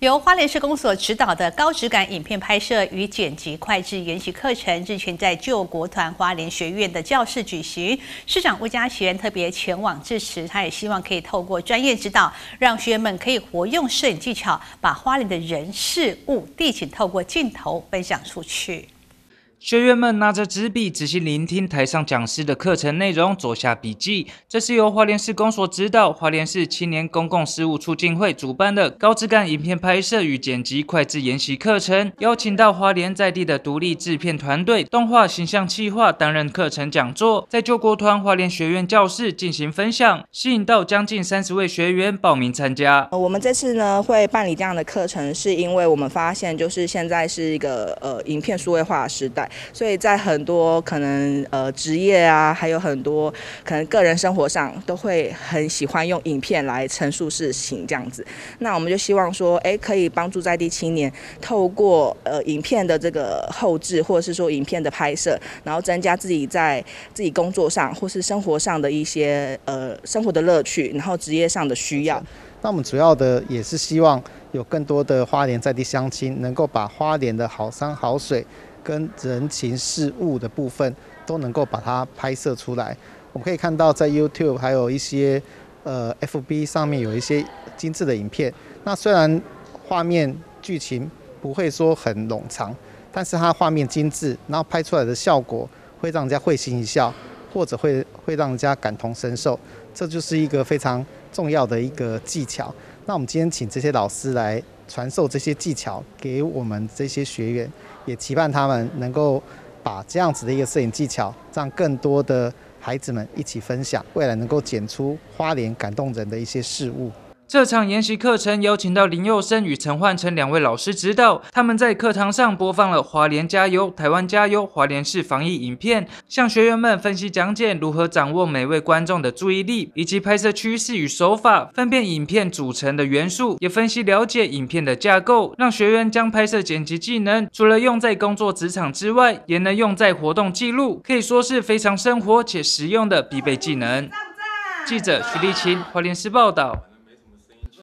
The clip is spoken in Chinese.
由花莲市公所指导的高质感影片拍摄与剪辑快制研习课程，日前在旧国团花莲学院的教室举行。市长吴家贤特别前往支持，他也希望可以透过专业指导，让学员们可以活用摄影技巧，把花莲的人事物地景透过镜头分享出去。学员们拿着纸笔，仔细聆听台上讲师的课程内容，做下笔记。这是由华联市公所指导，华联市青年公共事务促进会主办的高质感影片拍摄与剪辑快制研习课程，邀请到华联在地的独立制片团队、动画形象企划担任课程讲座，在救国团华联学院教室进行分享，吸引到将近三十位学员报名参加。我们这次呢会办理这样的课程，是因为我们发现就是现在是一个呃影片数位化的时代。所以在很多可能呃职业啊，还有很多可能个人生活上，都会很喜欢用影片来陈述事情这样子。那我们就希望说，哎，可以帮助在地青年透过呃影片的这个后置，或者是说影片的拍摄，然后增加自己在自己工作上或是生活上的一些呃生活的乐趣，然后职业上的需要。那我们主要的也是希望有更多的花莲在地乡亲，能够把花莲的好山好水。跟人情事物的部分都能够把它拍摄出来。我们可以看到，在 YouTube 还有一些呃 FB 上面有一些精致的影片。那虽然画面剧情不会说很冗长，但是它画面精致，然后拍出来的效果会让人家会心一笑，或者会会让人家感同身受。这就是一个非常重要的一个技巧。那我们今天请这些老师来传授这些技巧给我们这些学员。也期盼他们能够把这样子的一个摄影技巧，让更多的孩子们一起分享，未来能够剪出花莲感动人的一些事物。这场研习课程邀请到林佑生与陈焕成两位老师指导，他们在课堂上播放了“华联加油，台湾加油”华联市防疫影片，向学员们分析讲解如何掌握每位观众的注意力，以及拍摄趋势与手法，分辨影片组成的元素，也分析了解影片的架构，让学员将拍摄剪辑技能除了用在工作职场之外，也能用在活动记录，可以说是非常生活且实用的必备技能。记者徐立琴，华联市报道。